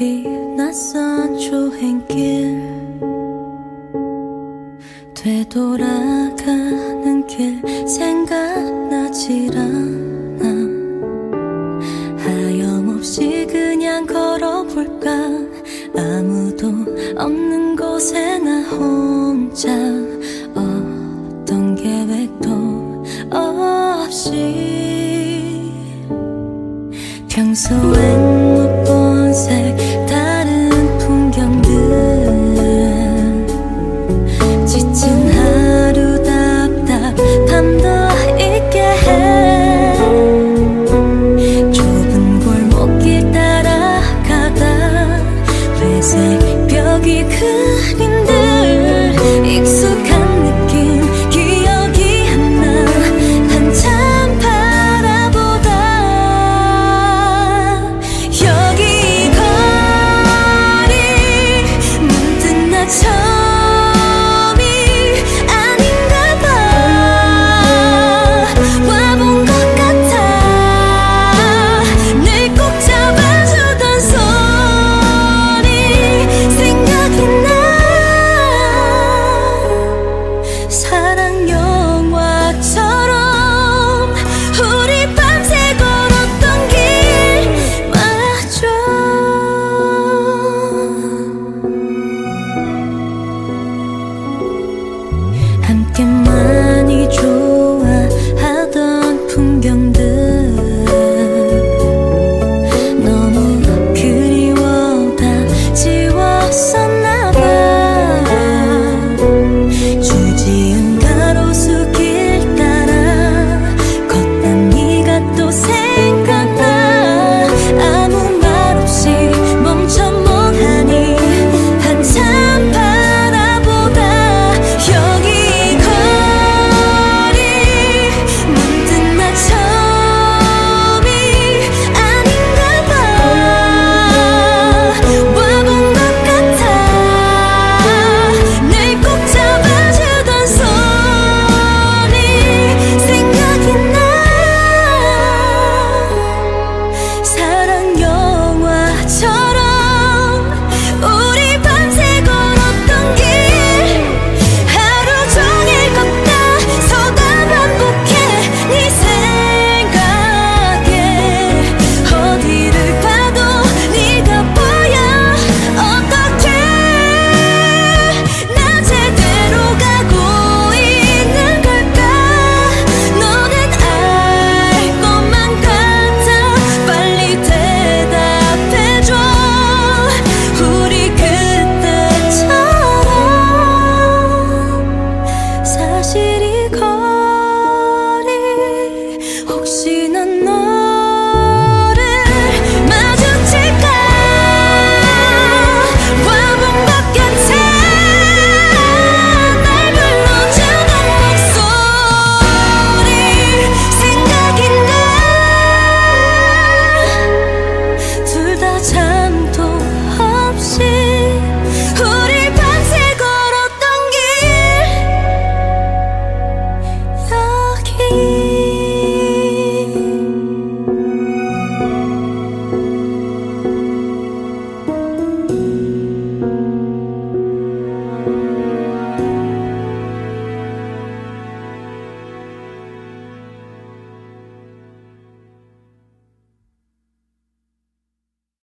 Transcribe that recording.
어디 낯선 조행길. 되돌아가는 길 생각나질 않아. 하염없이 그냥 걸어볼까? 아무도 없는 곳에 나 혼자. 어떤 계획도 없이. 평소엔 못 본 색 que más